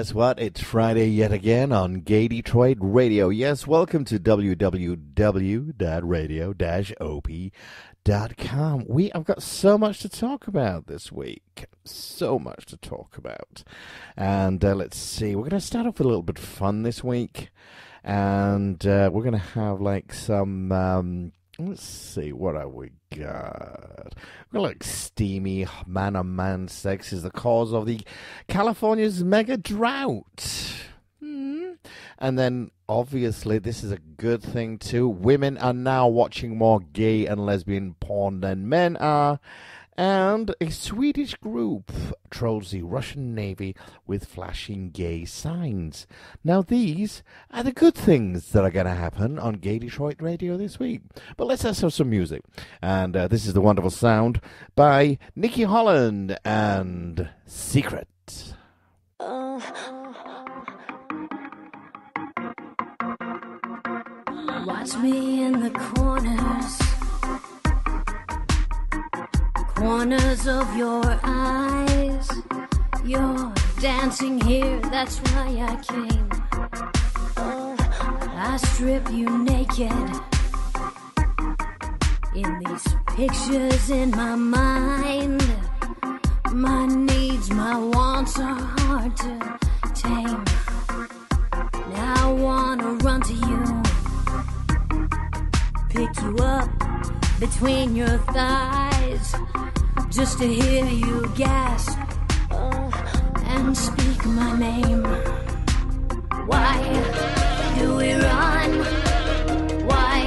Guess what? It's Friday yet again on Gay Detroit Radio. Yes, welcome to www.radio-op.com. We I've got so much to talk about this week. So much to talk about. And uh, let's see, we're going to start off with a little bit of fun this week. And uh, we're going to have like some um, Let's see, what have we got? We got like steamy man on man sex is the cause of the California's mega drought. Hmm. And then obviously this is a good thing too. Women are now watching more gay and lesbian porn than men are and a Swedish group trolls the Russian Navy with flashing gay signs. Now, these are the good things that are going to happen on Gay Detroit Radio this week. But let's have some music. And uh, this is the wonderful sound by Nikki Holland and Secret. Watch me in the corners corners of your eyes. You're dancing here, that's why I came. Oh, I strip you naked in these pictures in my mind. My needs, my wants are hard to tame. Now I wanna run to you, pick you up between your thighs just to hear you gasp uh, and speak my name. Why do we run? Why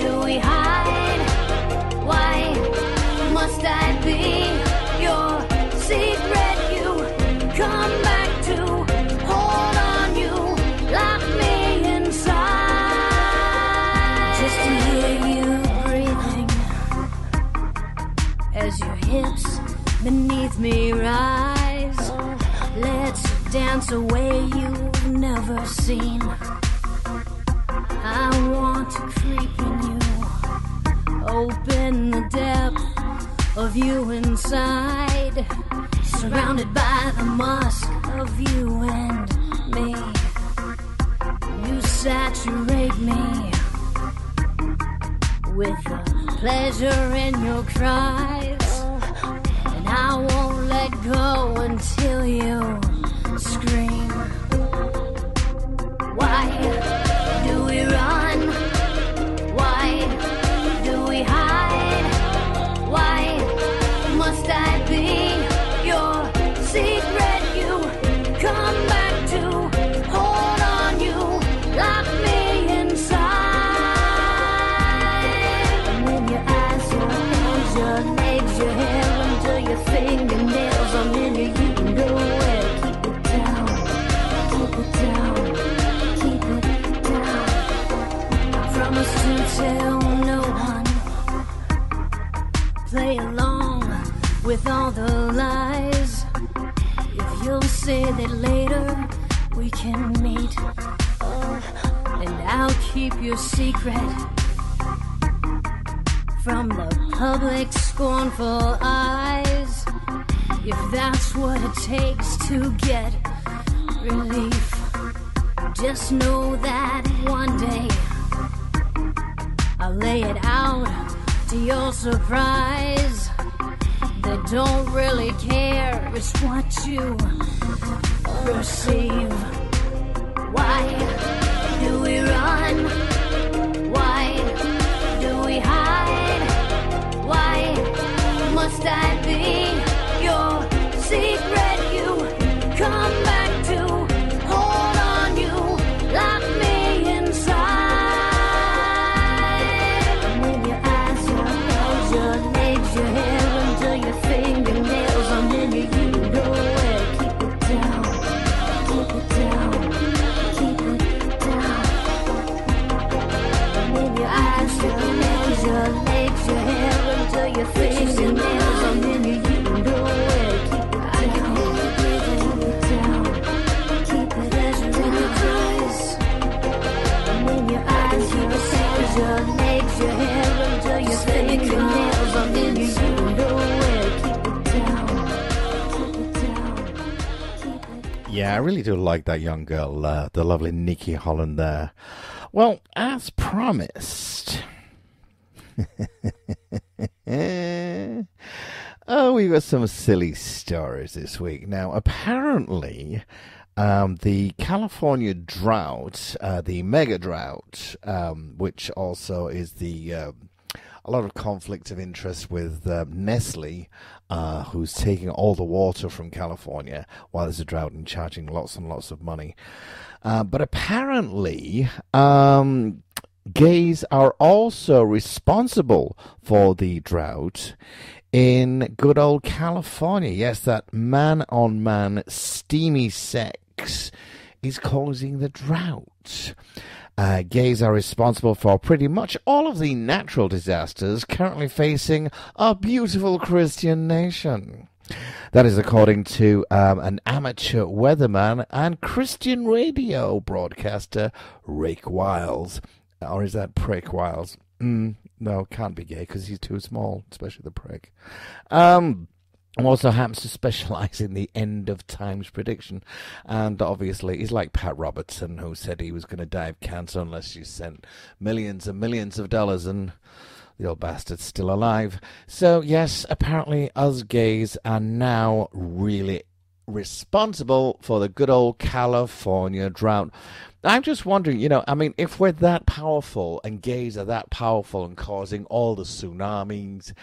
do we hide? Why must I be beneath me rise. Let's dance a way you've never seen. I want to creep in you, open the depth of you inside, surrounded by the musk of you and me. You saturate me with the pleasure in your cries. I won't let go until you scream. Why keep your secret from the public scornful eyes. If that's what it takes to get relief, just know that one day I'll lay it out to your surprise. They don't really care, it's what you receive. Why secret? I really do like that young girl, uh, the lovely Nikki Holland there. Well, as promised. oh, we've got some silly stories this week. Now, apparently, um, the California drought, uh, the mega drought, um, which also is the um a lot of conflict of interest with um, Nestle, uh, who's taking all the water from California while there's a drought and charging lots and lots of money. Uh, but apparently, um, gays are also responsible for the drought in good old California. Yes, that man on man steamy sex is causing the drought. Uh, gays are responsible for pretty much all of the natural disasters currently facing our beautiful Christian nation. That is according to um, an amateur weatherman and Christian radio broadcaster, Rick Wiles. Or is that Prick Wiles? Mm, no, can't be gay because he's too small, especially the prick. Um, also happens to specialize in the end of times prediction. And obviously, he's like Pat Robertson, who said he was going to die of cancer unless you sent millions and millions of dollars, and the old bastard's still alive. So, yes, apparently, us gays are now really responsible for the good old California drought. I'm just wondering, you know, I mean, if we're that powerful and gays are that powerful and causing all the tsunamis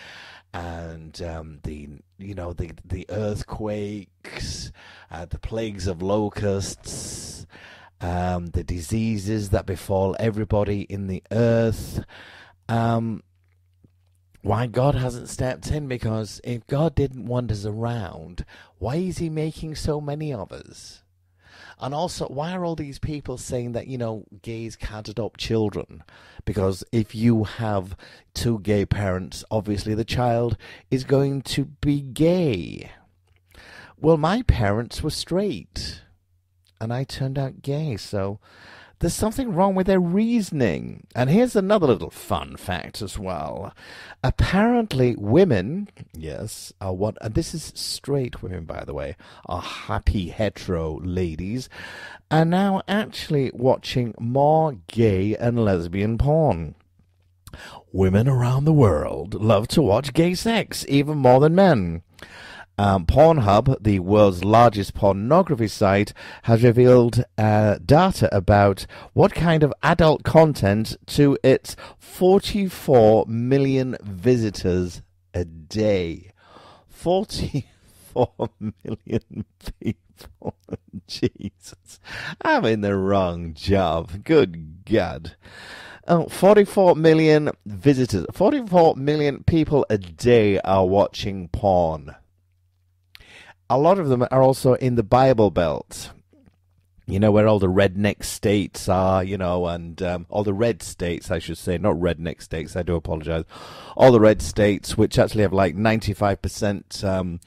and um, the you know the the earthquakes, uh, the plagues of locusts, um, the diseases that befall everybody in the earth. Um, why God hasn't stepped in? Because if God didn't want us around, why is He making so many of us? And also, why are all these people saying that, you know, gays can't adopt children? Because if you have two gay parents, obviously the child is going to be gay. Well, my parents were straight, and I turned out gay, so there's something wrong with their reasoning. And here's another little fun fact as well. Apparently, women, yes, are what, and this is straight women, by the way, are happy hetero ladies, are now actually watching more gay and lesbian porn. Women around the world love to watch gay sex even more than men. Um, Pornhub, the world's largest pornography site, has revealed uh, data about what kind of adult content to its 44 million visitors a day. 44 million people. Jesus. I'm in the wrong job. Good God. Oh, 44 million visitors. 44 million people a day are watching porn a lot of them are also in the Bible Belt. You know where all the redneck states are, you know, and um, all the red states, I should say, not redneck states. I do apologize. All the red states, which actually have like ninety-five percent um,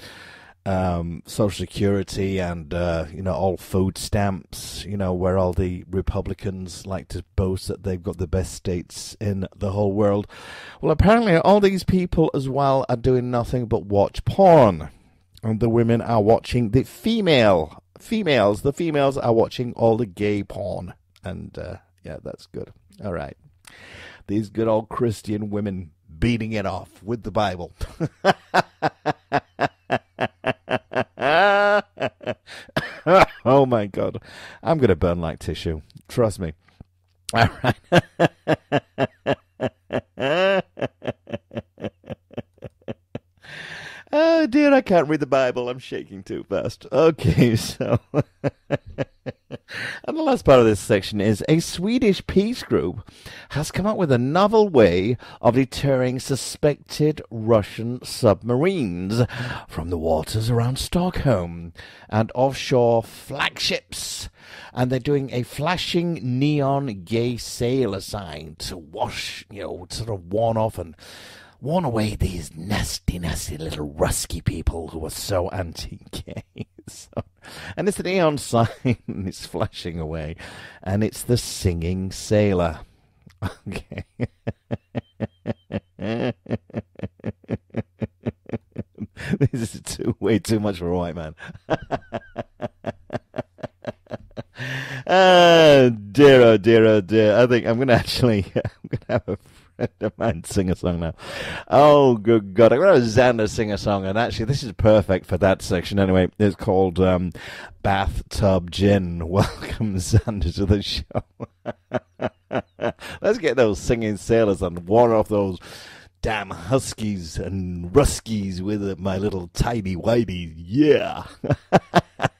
um, Social Security and uh, you know all food stamps. You know where all the Republicans like to boast that they've got the best states in the whole world. Well, apparently all these people as well are doing nothing but watch porn and the women are watching the female females. The females are watching all the gay porn, and uh, yeah, that's good. All right, these good old Christian women beating it off with the Bible. oh my God, I'm gonna burn like tissue. Trust me. All right. Oh dear, I can't read the Bible. I'm shaking too fast. Okay, so. and the last part of this section is a Swedish peace group has come up with a novel way of deterring suspected Russian submarines from the waters around Stockholm and offshore flagships. And they're doing a flashing neon gay sailor sign to wash, you know, sort of warn off and warn away these nasty, nasty little rusky people who are so anti-gay. so, and it's an neon sign, it's flashing away, and it's the singing sailor. Okay. this is too way too much for a white man. Ah, dear, oh dear, oh dear. I think I'm going to actually, I'm to have a friend of mine sing a song now. Oh, good God. To have Xander sing a song, and actually, this is perfect for that section anyway. It's called um, Bathtub Gin. Welcome, Xander, to the show. Let's get those singing sailors and war off those damn huskies and ruskies with my little tiny whitey. Yeah.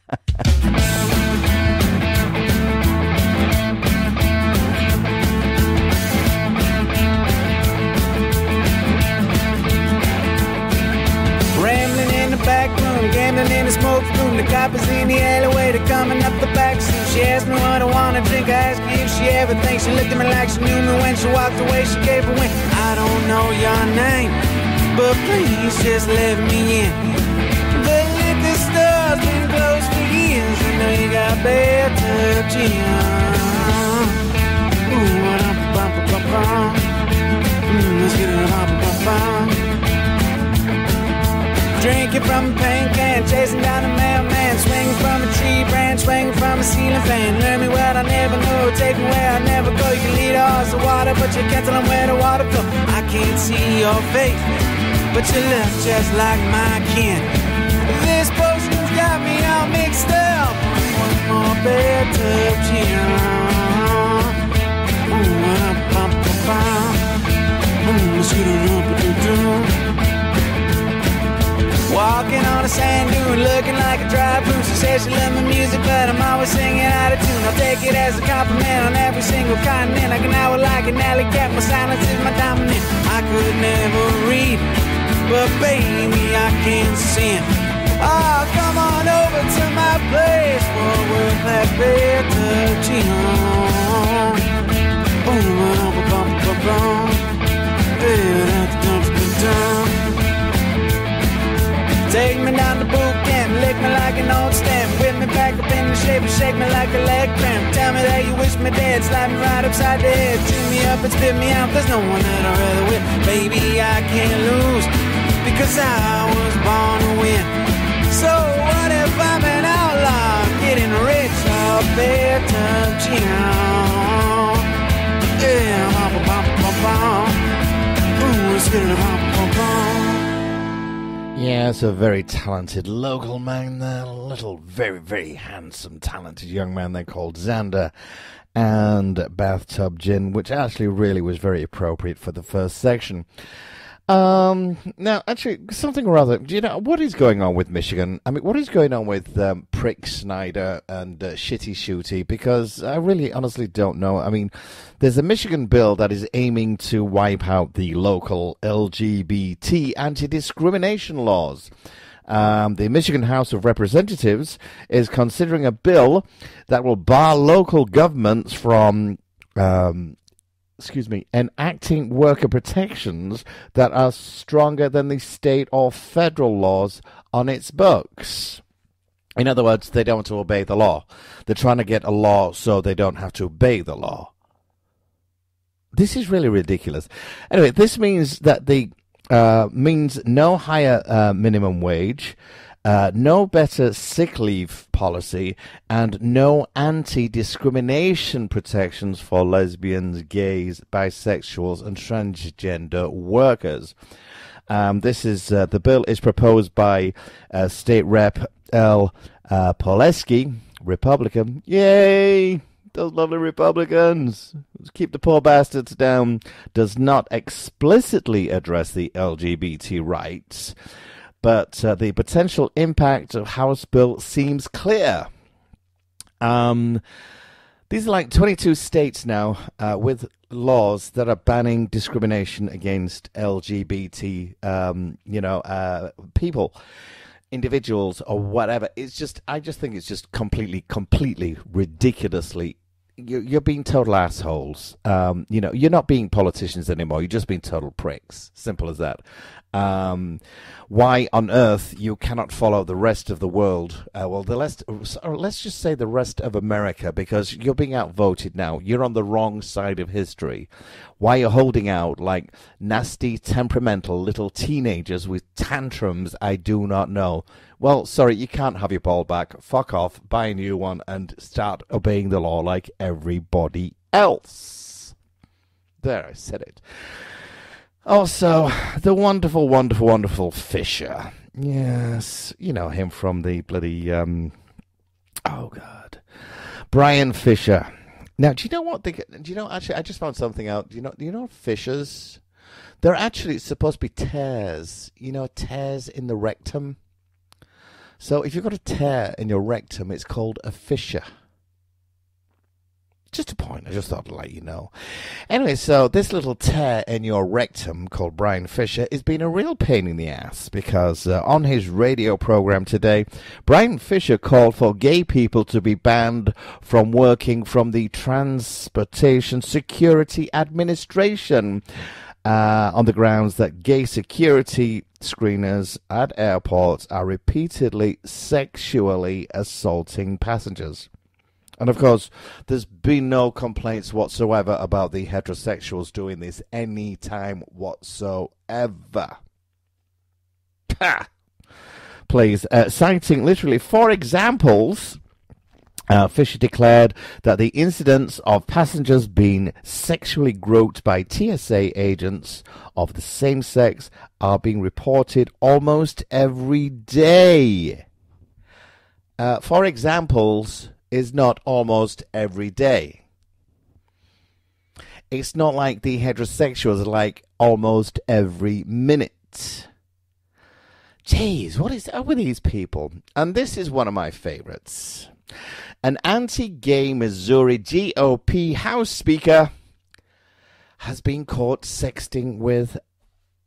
room, in the smoke room. The cop is in the alleyway, they're coming up the back seat. She asked me what I wanna drink, I asked her if she ever thinks. She looked at me like she knew me when she walked away. She gave a wink. I don't know your name, but please just let me in. The liquor store's been closed for years, and now you got bathtub gin. Ooh, ba-dum-bum-bum-bum. Mm, let's get it up, Drinking from a paint can, chasing down a mailman, swinging from a tree branch, swinging from a ceiling fan. Learn me what I never know, take me where I never go. You can lead a horse to water, but you can't tell them where the water flow. I can't see your face, but you look just like my kin. This potion's got me all mixed up. One more bathtub gin. Ooh, bum, bum, bum. Ooh. Walking on a sand dune, looking like a dry prune. She says she loves my music, but I'm always singing out of tune. I'll take it as a compliment on every single continent. I can hour like an alley cat, my silence is my dominant. I could never read, but baby, I can sing. Oh, ah, come on over to my place for with that better. Boom, bum, bum, bum, bum. Take me down the boot camp, lick me like an old stamp, whip me back up in the shape and shake me like a leg cramp. Tell me that you wish me dead, slap me right upside the head, chew me up and spit me out. There's no one that I'd rather with. Baby, I can't lose because I was born to win. So what if I'm an outlaw, getting rich off bathtub gin? Yeah, bum, bum, bum, bum. Ooh, it's good, bum. Yes, a very talented local man there. A little, very, very handsome, talented young man there called Xander. And Bathtub Gin, which actually really was very appropriate for the first section. Um, now, actually, something rather, do you know, what is going on with Michigan? I mean, what is going on with um, Prick Snyder and uh, Shitty Shooty? Because I really honestly don't know. I mean, there's a Michigan bill that is aiming to wipe out the local LGBT anti discrimination laws. Um, the Michigan House of Representatives is considering a bill that will bar local governments from um, excuse me, enacting worker protections that are stronger than the state or federal laws on its books. In other words, they don't want to obey the law. They're trying to get a law so they don't have to obey the law. This is really ridiculous. Anyway, this means that the uh, means no higher uh, minimum wage, uh, no better sick leave policy, and no anti discrimination protections for lesbians, gays, bisexuals, and transgender workers. Um, this is uh, the bill is proposed by uh, State Rep L. Uh, Poleski, Republican. Yay! Those lovely Republicans. Keep the poor bastards down. Does not explicitly address the LGBT rights but uh, the potential impact of House Bill seems clear. Um, these are like 22 states now uh, with laws that are banning discrimination against LGBT, um, you know, uh, people, individuals, or whatever. It's just, I just think it's just completely, completely, ridiculously. You're, being total assholes. Um, you know, you're not being politicians anymore. You're just being total pricks. Simple as that um, why on earth you cannot follow the rest of the world. Uh, well, the rest, or let's just say the rest of America, because you're being outvoted now. You're on the wrong side of history. Why you're holding out like nasty, temperamental little teenagers with tantrums, I do not know. well, sorry, you can't have your ball back. Fuck off, buy a new one, and start obeying the law like everybody else. There, I said it. Also, the wonderful, wonderful, wonderful Fischer. Yes, you know him from the bloody, um, oh God, Bryan Fischer. Now, do you know what they? Do you know? Actually, I just found something out. Do you know? Do you know fissures? They're actually supposed to be tears. You know, tears in the rectum. So if you've got a tear in your rectum, it's called a fissure. Just a point. I just thought I'd let you know. Anyway, so this little tear in your rectum called Bryan Fischer has been a real pain in the ass because uh, on his radio program today, Bryan Fischer called for gay people to be banned from working from the Transportation Security Administration uh, on the grounds that gay security screeners at airports are repeatedly sexually assaulting passengers. And of course, there's been no complaints whatsoever about the heterosexuals doing this any time whatsoever. Ha! Please, uh, citing literally four examples, uh, Fischer declared that the incidents of passengers being sexually groped by TSA agents of the same sex are being reported almost every day. Uh, for examples, is not almost every day. It's not like the heterosexuals like almost every minute. Jeez, what is up with these people? And this is one of my favorites. An anti gay Missouri GOP House Speaker has been caught sexting with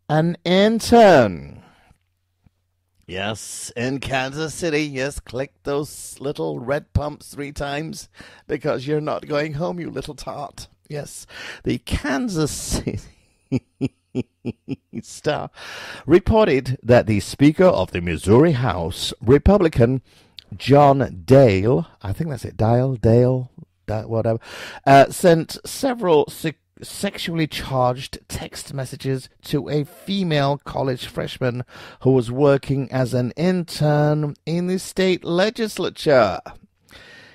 an intern. Yes, in Kansas City. Yes, click those little red pumps three times because you're not going home, you little tart. Yes, the Kansas City Star reported that the Speaker of the Missouri House, Republican John Dale, I think that's it, Dale, Dale, whatever, uh, sent several sexually charged text messages to a female college freshman who was working as an intern in the state legislature.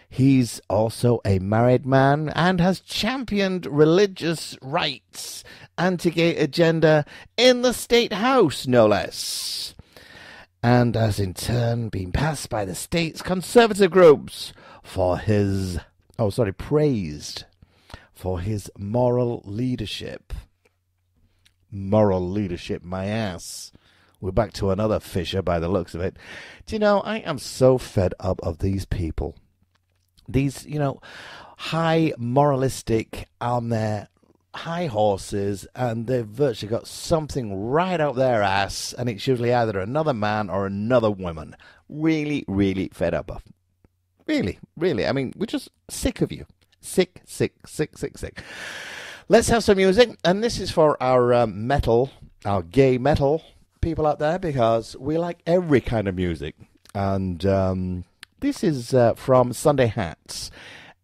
He's also a married man and has championed religious rights, anti-gay agenda in the state house, no less. And has in turn been passed by the state's conservative groups for his, oh sorry, praised for his moral leadership. Moral leadership, my ass. We're back to another Fischer by the looks of it. Do you know, I am so fed up of these people. These, you know, high moralistic on their high horses, and they've virtually got something right up their ass, and it's usually either another man or another woman. Really, really fed up of. Really, really. I mean, we're just sick of you. Sick, sick, sick, sick, sick. Let's have some music, and this is for our um, metal, our gay metal people out there, because we like every kind of music. And um, this is uh, from Sunday Hats,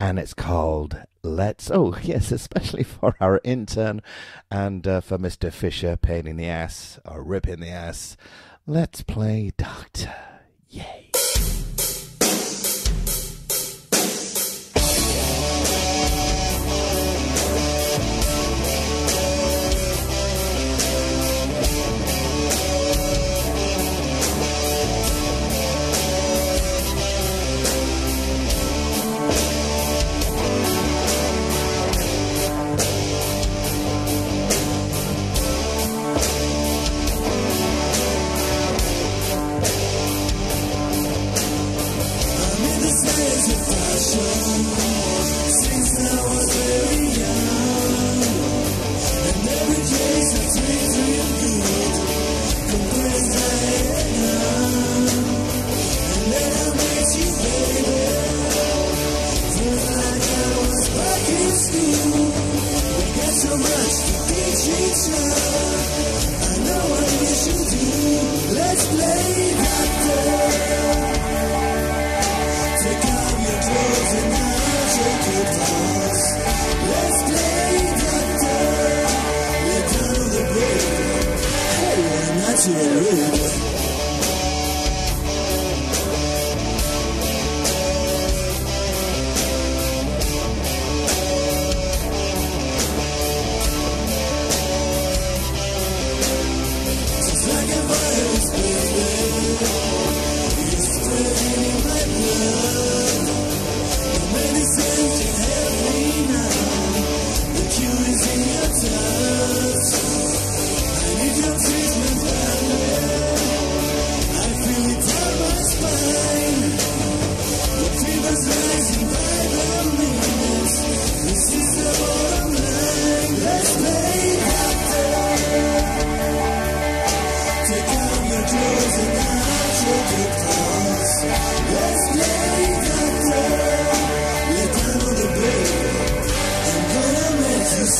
and it's called Let's. Oh, yes, especially for our intern and uh, for Mr. Fischer, pain in the ass or rip in the ass. Let's play Doctor. Yay.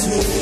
me.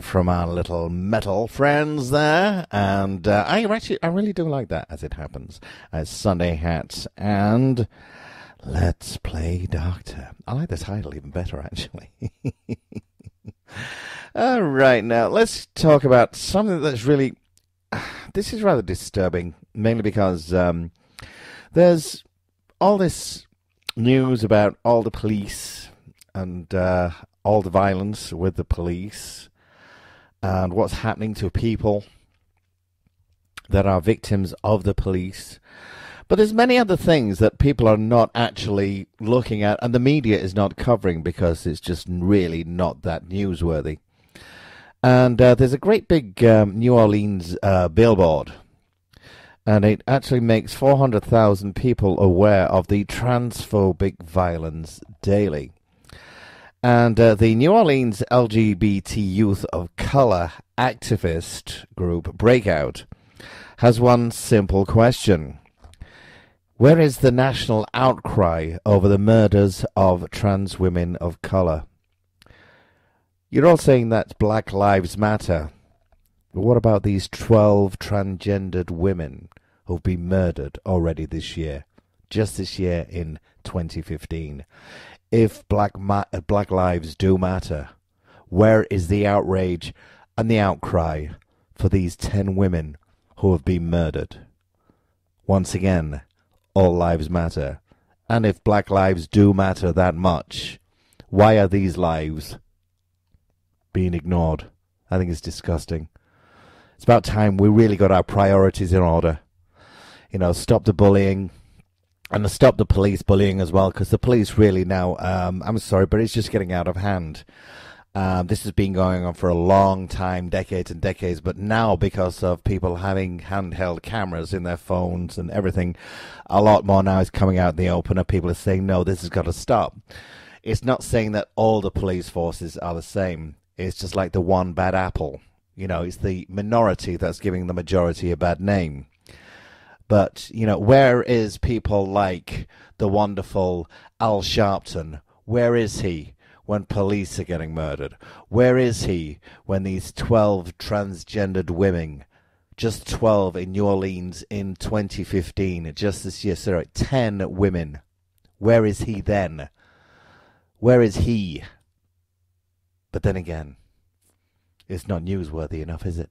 From our little metal friends there, and uh, I actually, I really do like that. As it happens, as Sunday hats and let's play Doctor. I like the title even better, actually. All right, now let's talk about something that's really. This is rather disturbing, mainly because um, there's all this news about all the police and uh, all the violence with the police and what's happening to people that are victims of the police. But there's many other things that people are not actually looking at and the media is not covering because it's just really not that newsworthy. And uh, there's a great big um, New Orleans uh, billboard and it actually makes 400,000 people aware of the transphobic violence daily. And uh, the New Orleans LGBT Youth of Color activist group Breakout has one simple question Where is the national outcry over the murders of trans women of color? You're all saying that Black Lives Matter. But what about these 12 transgendered women who've been murdered already this year? Just this year in 2015 if black ma- uh, black lives do matter, where is the outrage and the outcry for these ten women who have been murdered? Once again, all lives matter. And if black lives do matter that much, why are these lives being ignored? I think it's disgusting. It's about time we really got our priorities in order. You know, stop the bullying, and to stop the police bullying as well, because the police really now, um, I'm sorry, but it's just getting out of hand. Um, this has been going on for a long time, decades and decades, but now because of people having handheld cameras in their phones and everything, a lot more now is coming out in the open, and people are saying, no, this has got to stop. It's not saying that all the police forces are the same. It's just like the one bad apple. You know, it's the minority that's giving the majority a bad name. But, you know, where is people like the wonderful Al Sharpton? Where is he when police are getting murdered? Where is he when these 12 transgendered women, just 12 in New Orleans in 2015, just this year, sorry, 10 women, where is he then? Where is he? But then again, it's not newsworthy enough, is it?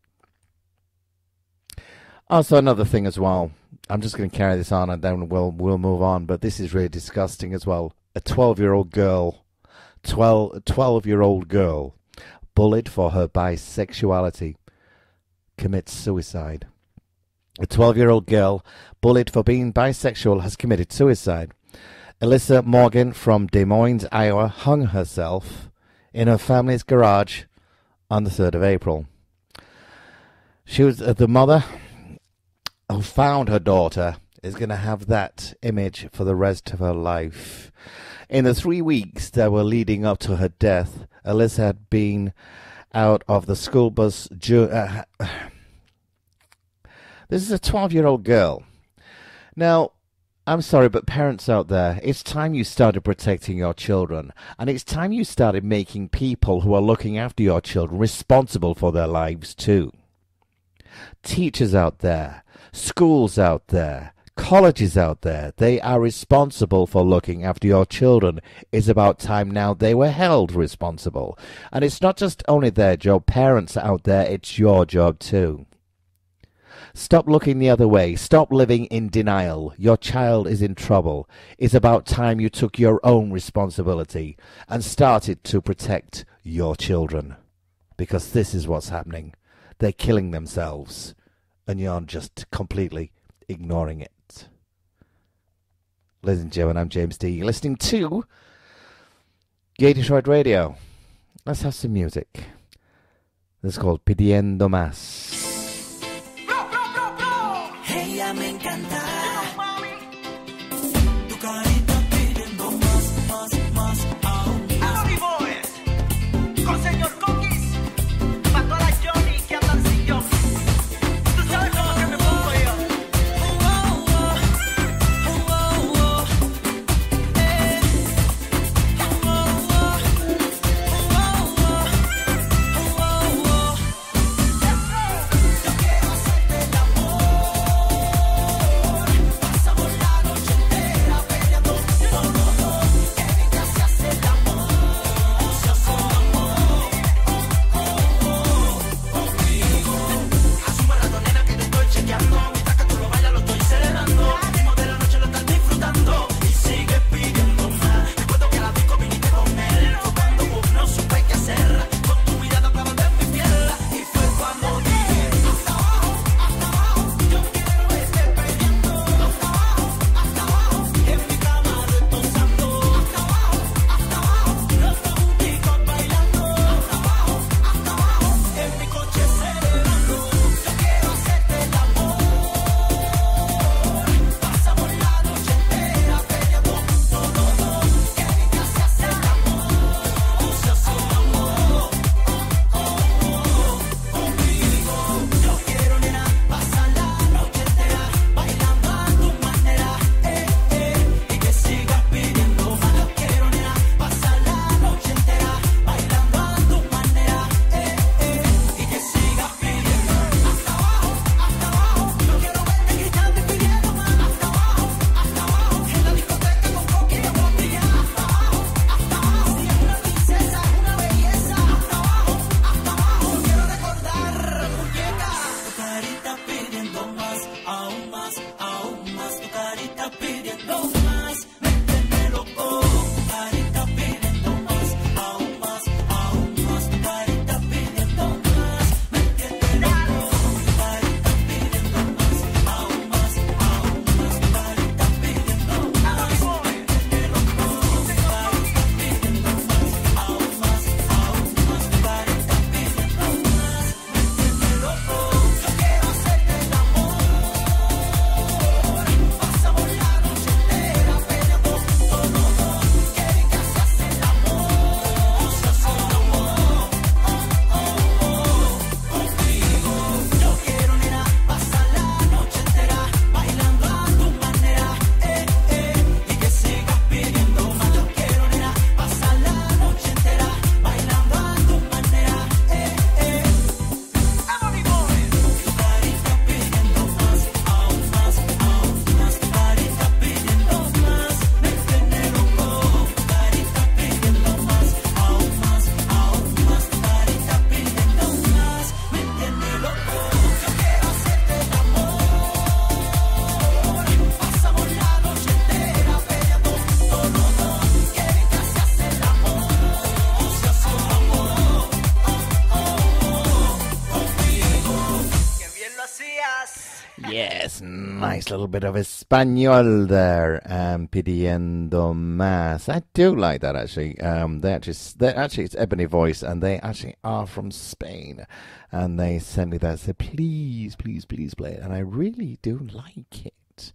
Also, another thing as well. I'm just going to carry this on, and then we'll we'll move on. But this is really disgusting as well. A 12 year old girl, 12 12 year old girl, bullied for her bisexuality, commits suicide. A 12 year old girl bullied for being bisexual has committed suicide. Alyssa Morgan from Des Moines, Iowa, hung herself in her family's garage on the 3rd of April. She was uh, the mother who found her daughter is going to have that image for the rest of her life. In the three weeks that were leading up to her death, Alyssa had been out of the school bus. Ju- uh, this is a 12 year old girl. Now, I'm sorry, but parents out there, it's time you started protecting your children. And it's time you started making people who are looking after your children responsible for their lives too. Teachers out there, schools out there, colleges out there, they are responsible for looking after your children. It's about time now they were held responsible. And it's not just only their job, parents out there, it's your job too. Stop looking the other way. Stop living in denial. Your child is in trouble. It's about time you took your own responsibility and started to protect your children. Because this is what's happening. They're killing themselves and you're just completely ignoring it. Ladies and gentlemen, I'm James D. You're listening to Gay Detroit Radio. Let's have some music. This is called Pidiendo Más. Nice little bit of Espanol there. Um, pidiendo más. I do like that actually. Um, they actually, they actually, it's Ebony Voice, and they actually are from Spain, and they sent me that. Said, please, please, please play it, and I really do like it.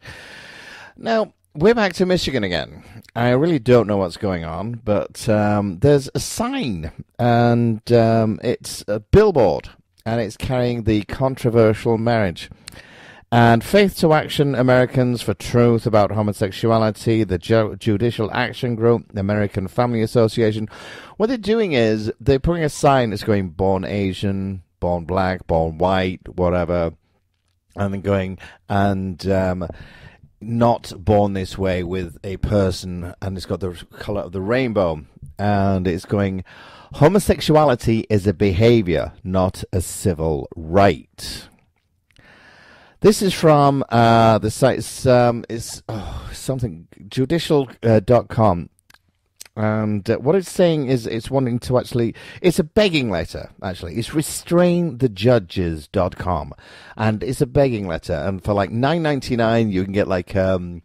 Now we're back to Michigan again. I really don't know what's going on, but um, there's a sign, and um, it's a billboard, and it's carrying the controversial marriage. And Faith2Action Americans for Truth about homosexuality, the Ju- Judicial Action Group, the American Family Association. What they're doing is they're putting a sign that's going born Asian, born black, born white, whatever, and then going and um, not born this way with a person, and it's got the color of the rainbow, and it's going. Homosexuality is a behavior, not a civil right. This is from uh, the site. Um, it's oh, something judicial.com. And uh, what it's saying is it's wanting to actually, it's a begging letter, actually. It's restrainthejudges.com. And it's a begging letter. And for like nine ninety nine, you can get like um,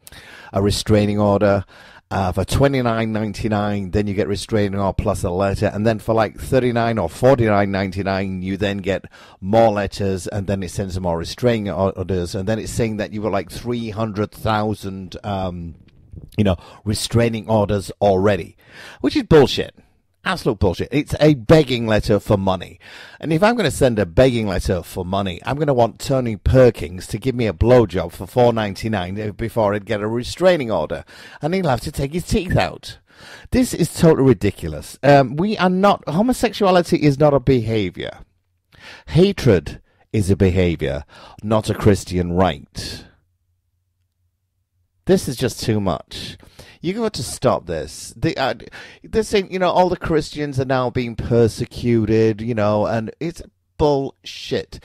a restraining order. Uh, for twenty nine ninety nine, then you get restraining order plus a letter, and then for like thirty nine or forty nine ninety nine, you then get more letters, and then it sends more restraining orders, and then it's saying that you got like three hundred thousand, um, you know, restraining orders already, which is bullshit. Absolute bullshit. It's a begging letter for money. And if I'm going to send a begging letter for money, I'm going to want Tony Perkins to give me a blowjob for four ninety nine before I'd get a restraining order. And he'll have to take his teeth out. This is totally ridiculous. Um, we are not, homosexuality is not a behavior. Hatred is a behavior, not a Christian right. This is just too much. You got to stop this. They, uh, they're saying, you know, all the Christians are now being persecuted, you know, and it's bullshit.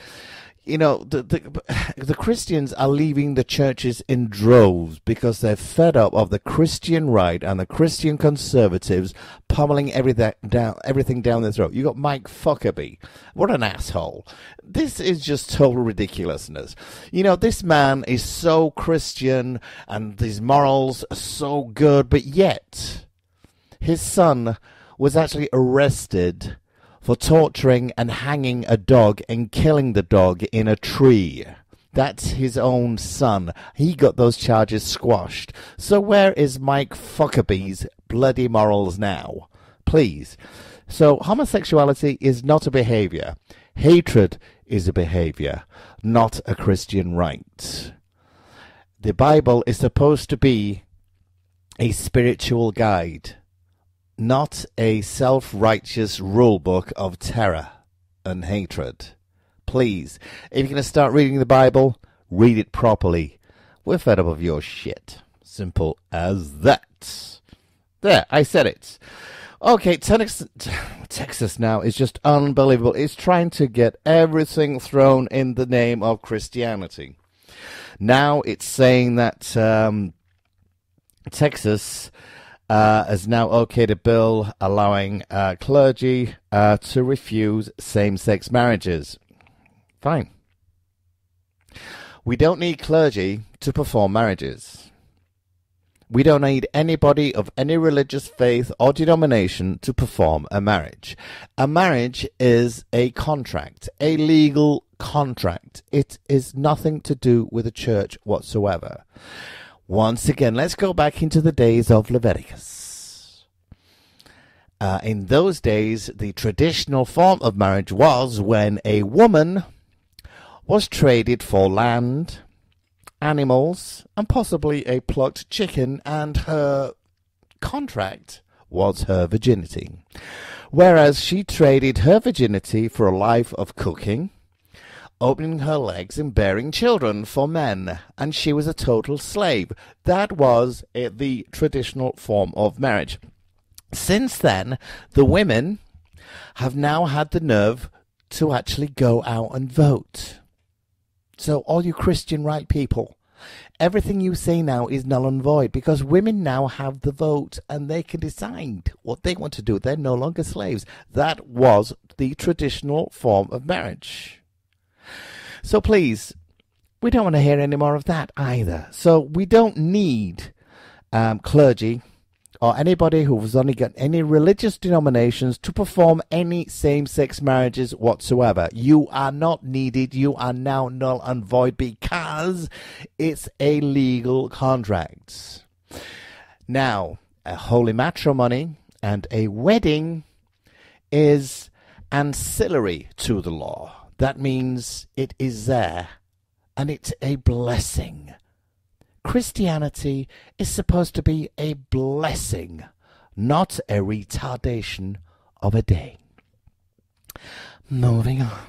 You know, the, the the Christians are leaving the churches in droves because they're fed up of the Christian right and the Christian conservatives pummeling everything down, everything down their throat. You got Mike Fuckerby. What an asshole! This is just total ridiculousness. You know, this man is so Christian and his morals are so good, but yet his son was actually arrested for torturing and hanging a dog and killing the dog in a tree. That's his own son. He got those charges squashed. So where is Mike Fuckerby's bloody morals now? Please. So homosexuality is not a behavior. Hatred is a behavior, not a Christian right. The Bible is supposed to be a spiritual guide not a self righteous rule book of terror and hatred. Please, if you're going to start reading the Bible, read it properly. We're fed up of your shit. Simple as that. There, I said it. Okay, Texas, Texas now is just unbelievable. It's trying to get everything thrown in the name of Christianity. Now it's saying that um, Texas uh, has now okayed a bill allowing uh, clergy uh, to refuse same sex marriages. Fine. We don't need clergy to perform marriages. We don't need anybody of any religious faith or denomination to perform a marriage. A marriage is a contract, a legal contract. It is nothing to do with a church whatsoever. Once again, let's go back into the days of Leviticus. Uh, in those days, the traditional form of marriage was when a woman was traded for land, animals, and possibly a plucked chicken, and her contract was her virginity. Whereas she traded her virginity for a life of cooking, opening her legs and bearing children for men, and she was a total slave. That was uh, the traditional form of marriage. Since then, the women have now had the nerve to actually go out and vote. So, all you Christian right people, everything you say now is null and void because women now have the vote and they can decide what they want to do. They're no longer slaves. That was the traditional form of marriage. So please, we don't want to hear any more of that either. So we don't need um, clergy or anybody who's only got any religious denominations to perform any same sex marriages whatsoever. You are not needed. You are now null and void because it's a legal contract. Now, a holy matrimony and a wedding is ancillary to the law. That means it is there and it's a blessing. Christianity is supposed to be a blessing, not a retardation of a day. Moving on.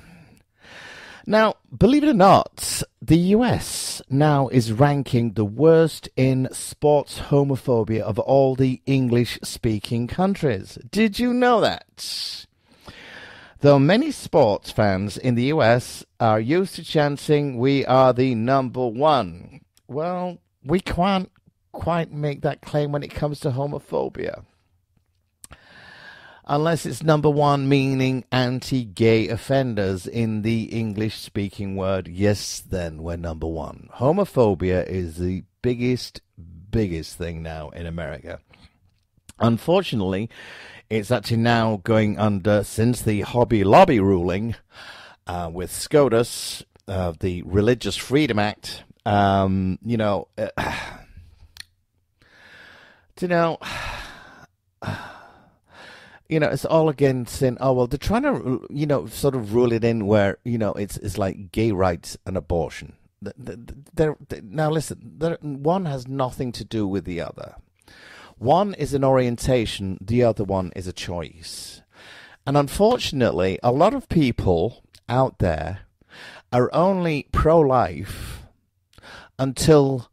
Now, believe it or not, the US now is ranking the worst in sports homophobia of all the English speaking countries. Did you know that? Though many sports fans in the US are used to chanting, We are the number one. Well, we can't quite make that claim when it comes to homophobia. Unless it's number one, meaning anti gay offenders in the English speaking word, yes, then we're number one. Homophobia is the biggest, biggest thing now in America. Unfortunately, it's actually now going under, since the Hobby Lobby ruling uh, with SCOTUS, uh, the Religious Freedom Act, um, you know, uh, you know, you know, it's all again saying, oh well, they're trying to, you know, sort of rule it in where you know it's it's like gay rights and abortion. Th- th- th- They're, they now listen, one has nothing to do with the other. One is an orientation, the other one is a choice. And unfortunately, a lot of people out there are only pro life until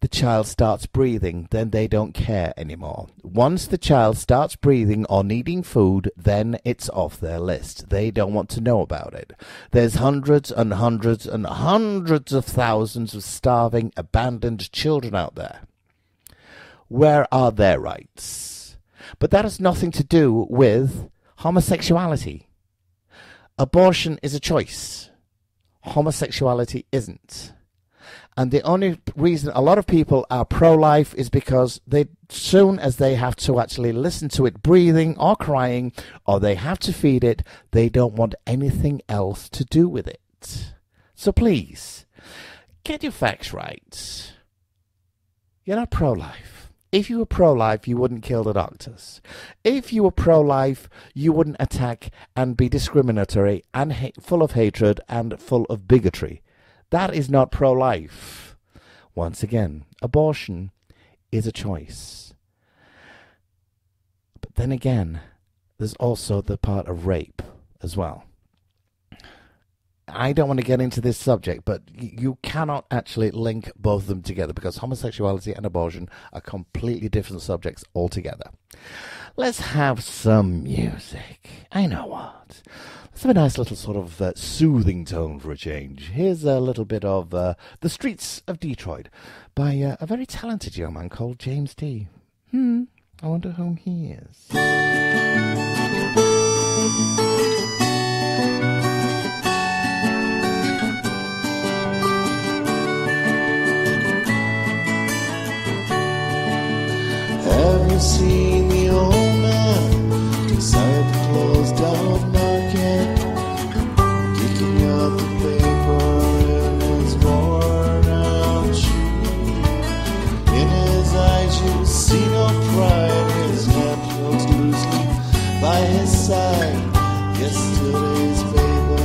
the child starts breathing, then they don't care anymore. Once the child starts breathing or needing food, then it's off their list. They don't want to know about it. There's hundreds and hundreds and hundreds of thousands of starving, abandoned children out there. Where are their rights? But that has nothing to do with homosexuality. Abortion is a choice. Homosexuality isn't. And the only reason a lot of people are pro life is because they, soon as they have to actually listen to it breathing or crying, or they have to feed it, they don't want anything else to do with it. So please, get your facts right. You're not pro life. If you were pro life, you wouldn't kill the doctors. If you were pro life, you wouldn't attack and be discriminatory and ha- full of hatred and full of bigotry. That is not pro life. Once again, abortion is a choice. But then again, there's also the part of rape as well. I don't want to get into this subject, but you cannot actually link both of them together because homosexuality and abortion are completely different subjects altogether. Let's have some music. I know what. Let's have a nice little sort of uh, soothing tone for a change. Here's a little bit of uh, The Streets of Detroit by uh, a very talented young man called James D. Hmm, I wonder who he is. Have you seen the old man the closed down market? The paper in his worn out. In his eyes you see no pride, his loosely by his side. Yesterday's paper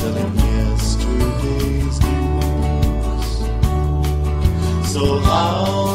telling yesterday's news. So how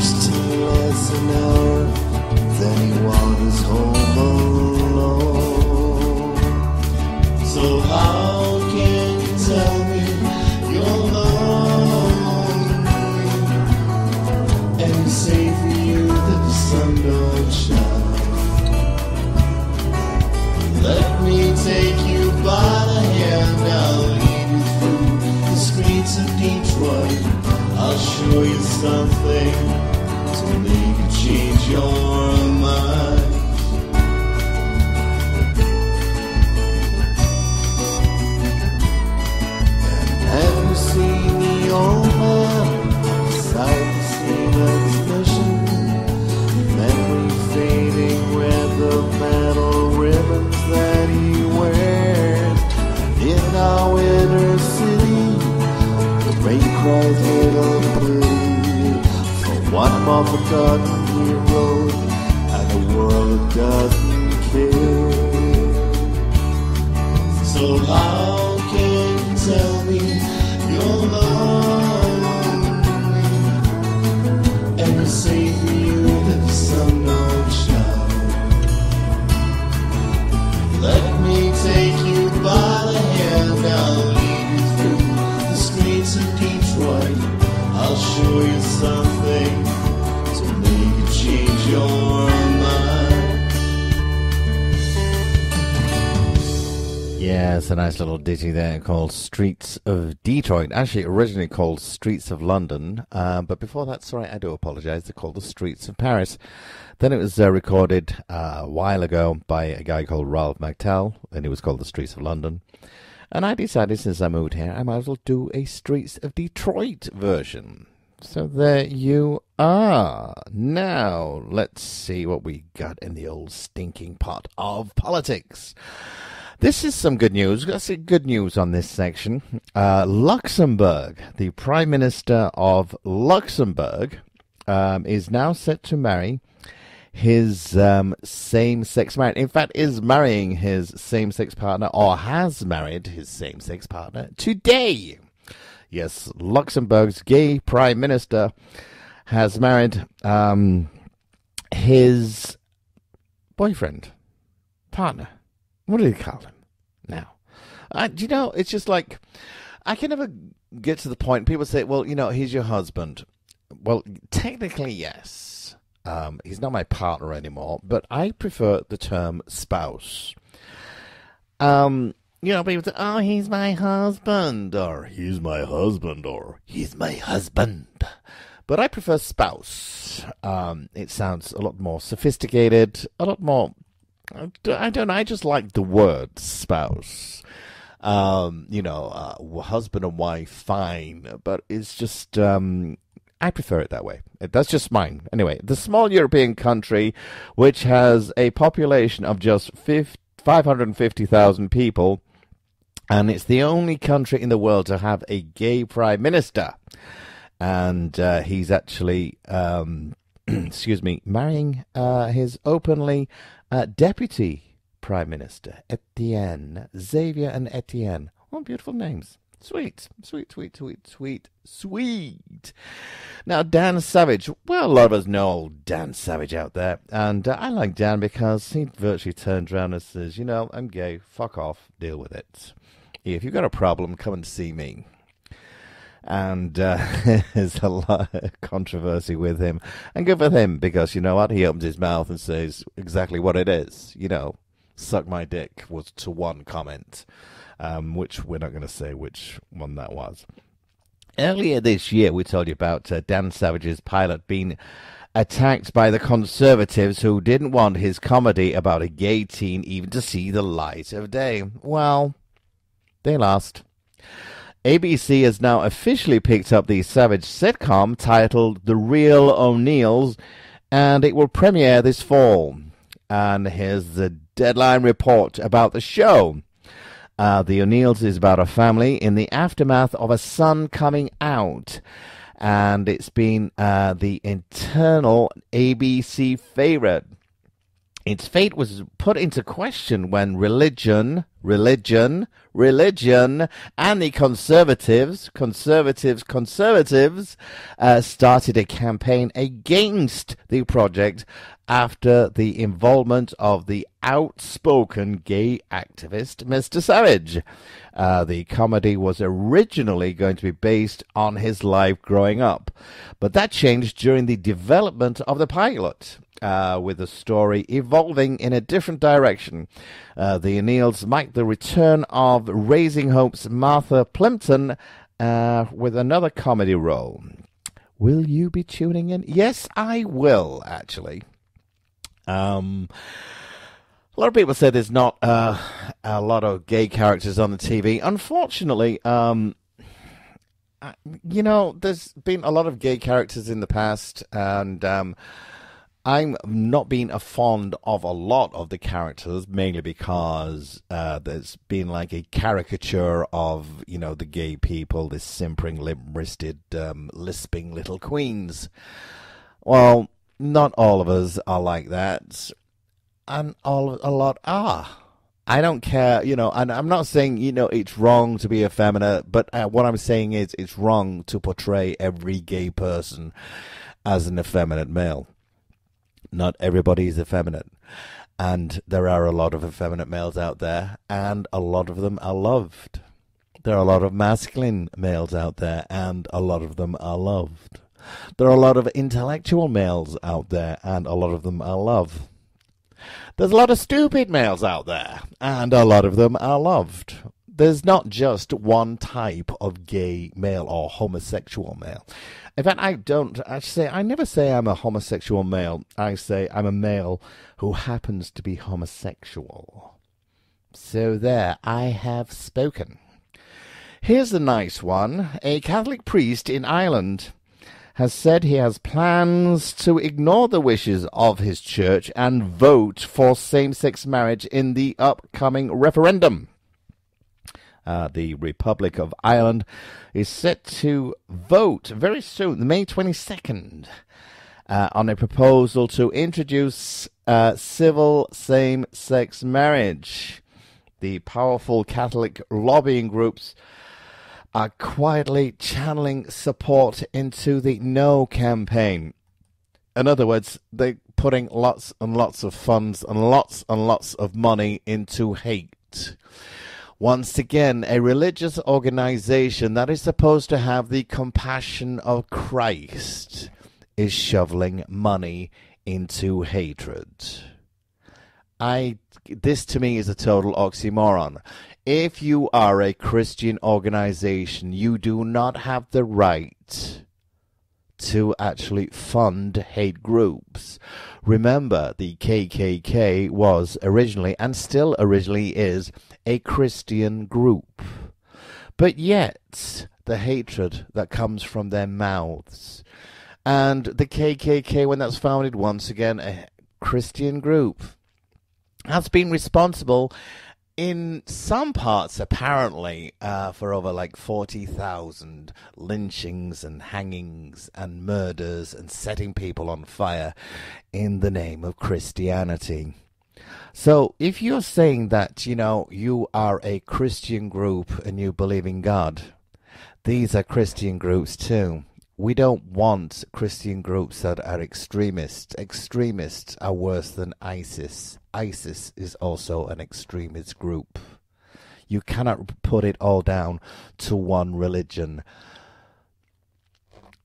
Each time less an hour, then he wanders home alone. So how can you tell me you're lonely and say for you that the sun don't shine? Let me take you by the hand, I'll lead you through the streets of Detroit. I'll show you something you Have you seen the old man the fading the metal ribbons that he wears. In our city, the rain cries little for one more forgotten hero, and the world doesn't care. So how It's a nice little ditty there called Streets of Detroit. Actually, originally called Streets of London, uh, but before that, sorry, I do apologize. They're called the Streets of Paris. Then it was uh, recorded uh, a while ago by a guy called Ralph McTell, and it was called the Streets of London. And I decided since I moved here, I might as well do a Streets of Detroit version. So there you are. Now, let's see what we got in the old stinking pot of politics. This is some good news. Got some good news on this section. Uh, Luxembourg, the Prime Minister of Luxembourg, um, is now set to marry his um, same-sex marriage. In fact, is marrying his same-sex partner, or has married his same-sex partner today. Yes, Luxembourg's gay Prime Minister has married um, his boyfriend, partner. What do you call him now? Do you know? It's just like I can never get to the point. People say, "Well, you know, he's your husband." Well, technically, yes. Um, he's not my partner anymore, but I prefer the term spouse. Um, you know, people say, "Oh, he's my husband," or "He's my husband," or "He's my husband." But I prefer spouse. Um, it sounds a lot more sophisticated, a lot more I don't know. I just like the word spouse. Um, you know, uh, husband and wife, fine, but it's just um, I prefer it that way. That's just mine. Anyway, the small European country, which has a population of just 550,000 people, and it's the only country in the world to have a gay prime minister. And uh, he's actually, um, excuse me, marrying uh, his openly uh, deputy prime minister, Etienne, Xavier and Etienne. Oh, beautiful names. Sweet, sweet, sweet, sweet, sweet, sweet. Now, Dan Savage. Well, a lot of us know old Dan Savage out there. And uh, I like Dan because he virtually turns around and says, you know, I'm gay. Fuck off. Deal with it. If you've got a problem, come and see me. And uh, there's a lot of controversy with him. And good for him because, you know what? He opens his mouth and says exactly what it is. You know, suck my dick was to one comment um, which we're not going to say which one that was. Earlier this year, we told you about uh, Dan Savage's pilot being attacked by the conservatives who didn't want his comedy about a gay teen even to see the light of day. Well, they lost. ABC has now officially picked up the Savage sitcom titled The Real O'Neills, and it will premiere this fall. And here's the deadline report about the show. Uh, the O'Neills is about a family in the aftermath of a son coming out. And it's been uh, the internal ABC favorite. Its fate was put into question when religion, religion, religion, and the conservatives, conservatives, conservatives, uh, started a campaign against the project after the involvement of the outspoken gay activist Mr. Savage. Uh, the comedy was originally going to be based on his life growing up, but that changed during the development of the pilot. Uh, with the story evolving in a different direction. Uh, the O'Neills marked the return of Raising Hope's Martha Plimpton uh, with another comedy role. Will you be tuning in? Yes, I will, actually. Um, a lot of people say there's not uh, a lot of gay characters on the TV. Unfortunately, um, you know, there's been a lot of gay characters in the past, and um, I'm not being a fond of a lot of the characters, mainly because uh, there's been like a caricature of, you know, the gay people, this simpering, limp-wristed, um, lisping little queens. Well, not all of us are like that, and all a lot are. I don't care, you know, and I'm not saying, you know, it's wrong to be effeminate, but uh, what I'm saying is it's wrong to portray every gay person as an effeminate male. Not everybody is effeminate. And there are a lot of effeminate males out there, and a lot of them are loved. There are a lot of masculine males out there, and a lot of them are loved. There are a lot of intellectual males out there, and a lot of them are loved. There's a lot of stupid males out there, and a lot of them are loved. There's not just one type of gay male or homosexual male. In fact, I don't I say I never say I'm a homosexual male. I say I'm a male who happens to be homosexual. So there, I have spoken. Here's a nice one. A Catholic priest in Ireland has said he has plans to ignore the wishes of his church and vote for same sex marriage in the upcoming referendum. Uh, the Republic of Ireland is set to vote very soon, May 22nd, uh, on a proposal to introduce uh, civil same sex marriage. The powerful Catholic lobbying groups are quietly channeling support into the No campaign. In other words, they're putting lots and lots of funds and lots and lots of money into hate. Once again, a religious organization that is supposed to have the compassion of Christ is shoveling money into hatred. I this to me is a total oxymoron. If you are a Christian organization, you do not have the right to actually fund hate groups. Remember, the KKK was originally and still originally is a Christian group. But yet, the hatred that comes from their mouths. And the KKK, when that's founded, once again, a Christian group, has been responsible in some parts, apparently, uh, for over like 40,000 lynchings and hangings and murders and setting people on fire in the name of Christianity. So, if you're saying that, you know, you are a Christian group and you believe in God, these are Christian groups too. We don't want Christian groups that are extremists. Extremists are worse than ISIS. ISIS is also an extremist group. You cannot put it all down to one religion.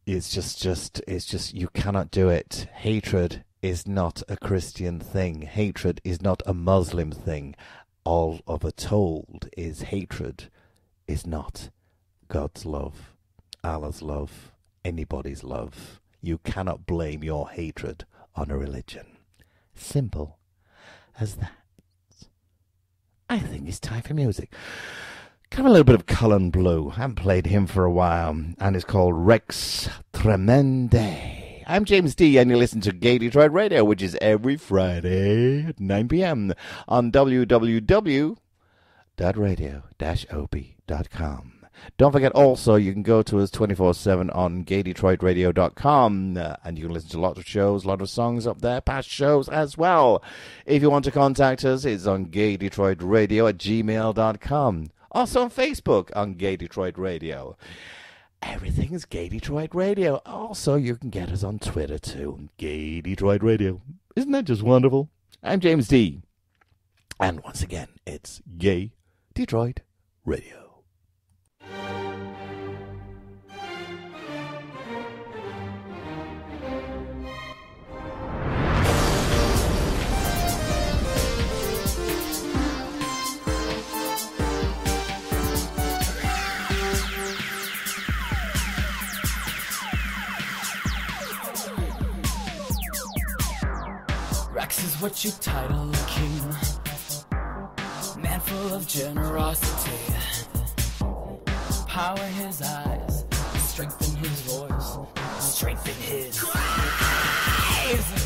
It's just, just, it's just, you cannot do it. Hatred is not a Christian thing. Hatred is not a Muslim thing. All of a told is hatred is not God's love, Allah's love, anybody's love. you cannot blame your hatred on a religion. Simple as that. I think it's time for music. Of a little bit of Cullen Blue. I haven't played him for a while, and it's called Rex Tremendae. I'm James D, and you listen to Gay Detroit Radio, which is every Friday at 9 p.m. on www.radio-ob.com. Don't forget also you can go to us 24-7 on gaydetroitradio.com uh, and you can listen to lots of shows, a lot of songs up there, past shows as well. If you want to contact us, it's on gaydetroitradio at gmail.com. Also on Facebook on Gay Detroit Radio. Everything is Gay Detroit Radio. Also, you can get us on Twitter too. Gay Detroit Radio. Isn't that just wonderful? I'm James D. And once again, it's Gay Detroit Radio. Rex is what you title a king. Man full of generosity. Power his eyes, Strengthen his voice, Strengthen his cries.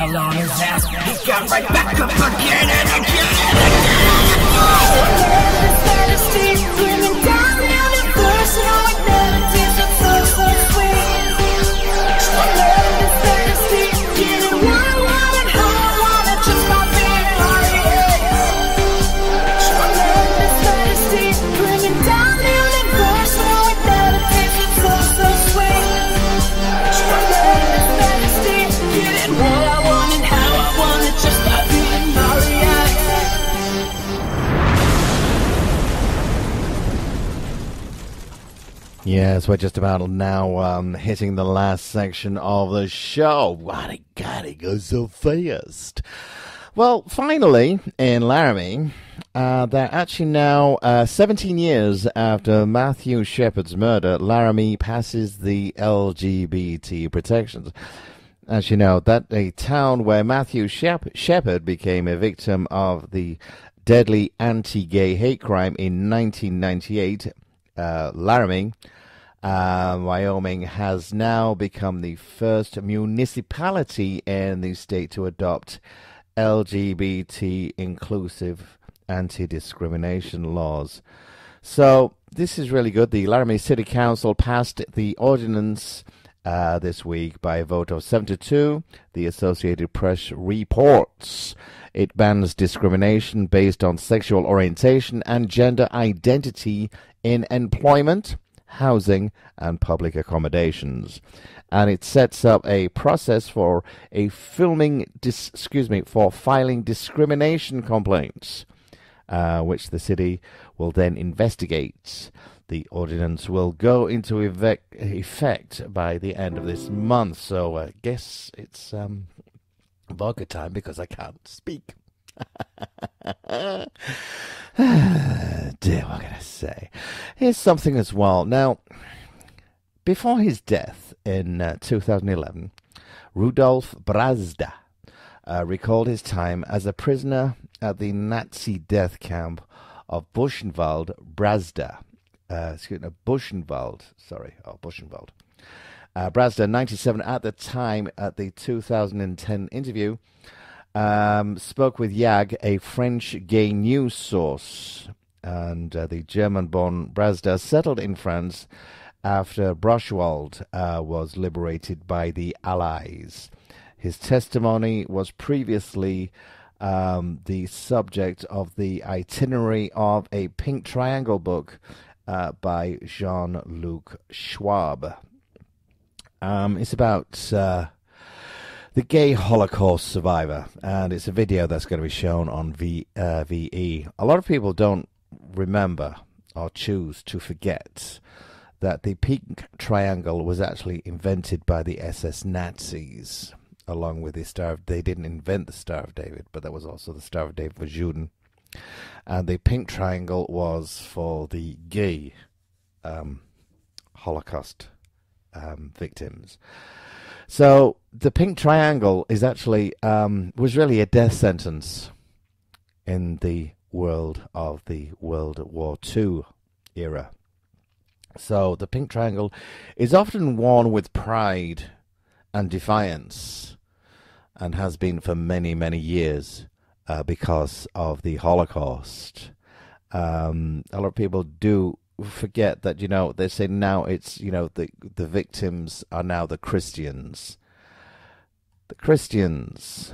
Fell on his ass, he got right back up again and again. What Yes, we're just about now um, hitting the last section of the show. What it God, it goes so fast. Well, finally, in Laramie, uh, they're actually now uh, 17 years after Matthew Shepard's murder. Laramie passes the LGBT protections. As you know, that a town where Matthew Shep- Shepard became a victim of the deadly anti-gay hate crime in 1998, uh, Laramie, uh, Wyoming, has now become the first municipality in the state to adopt LGBT inclusive anti-discrimination laws. So this is really good. The Laramie City Council passed the ordinance uh, this week by a vote of 7 to 2. The Associated Press reports it bans discrimination based on sexual orientation and gender identity in employment, housing, and public accommodations. And it sets up a process for a filming, dis- excuse me, for filing discrimination complaints. uh, which the city will then investigate. The ordinance will go into effect by the end of this month, so I guess it's um, vodka time because I can't speak. Dear, what can I say? Here's something as well. Now, before his death in uh, 2011, Rudolf Brazda uh, recalled his time as a prisoner at the Nazi death camp of Buchenwald, Brazda. Uh, excuse me, Buchenwald, sorry, oh, Buchenwald. Uh, Brazda, 97, at the time at the 2010 interview, um, spoke with Jag, a French gay news source. And uh, the German born Brazda settled in France after Bruchwald uh, was liberated by the Allies. His testimony was previously um, the subject of the itinerary of a Pink Triangle book uh, by Jean Luc Schwab. Um, it's about uh, the gay Holocaust survivor, and it's a video that's going to be shown on v, uh, VE. A lot of people don't remember or choose to forget that the pink triangle was actually invented by the SS Nazis, along with the Star of. They didn't invent the Star of David, but that was also the Star of David for Juden. And the pink triangle was for the gay um, Holocaust um, victims. So the pink triangle is actually um, was really a death sentence in the world of the World War II era. So the pink triangle is often worn with pride and defiance, and has been for many many years uh, because of the Holocaust. Um, a lot of people do forget that you know they say now it's you know the the victims are now the Christians. The Christians,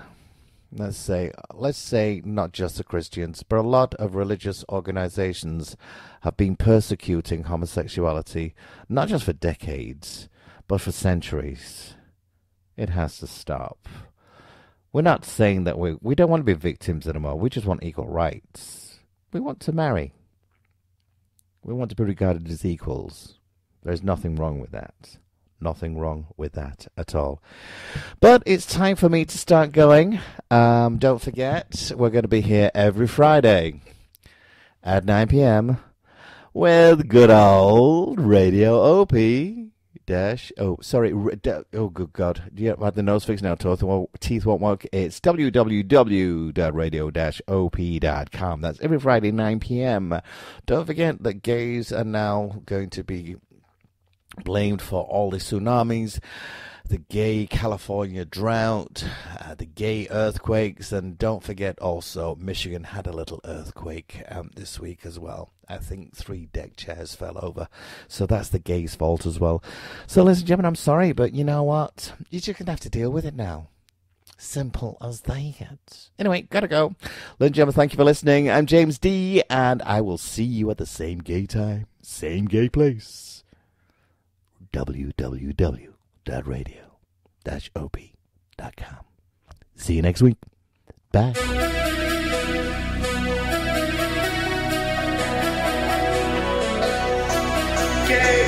let's say let's say not just the Christians, but a lot of religious organizations have been persecuting homosexuality not just for decades, but for centuries. It has to stop. We're not saying that we we don't want to be victims anymore. We just want equal rights. We want to marry. We want to be regarded as equals. There's nothing wrong with that. Nothing wrong with that at all. But it's time for me to start going. Um, don't forget, we're going to be here every Friday at 9 p.m. with good old Radio OP dash. Oh sorry oh good god. Yeah I had the nose fixed now teeth won't, teeth won't work. It's www.radio-op.com that's every friday 9 p.m don't forget that gays are now going to be blamed for all the tsunamis the gay California drought, uh, the gay earthquakes, and don't forget also Michigan had a little earthquake um, this week as well. I think three deck chairs fell over, so that's the gays' fault as well. So, ladies and gentlemen, I'm sorry, but you know what? You're just gonna have to deal with it now. Simple as that. Anyway, gotta go. Ladies and gentlemen, thank you for listening. I'm James D, and I will see you at the same gay time, same gay place. www www.radio-op.com. See you next week. Bye. game.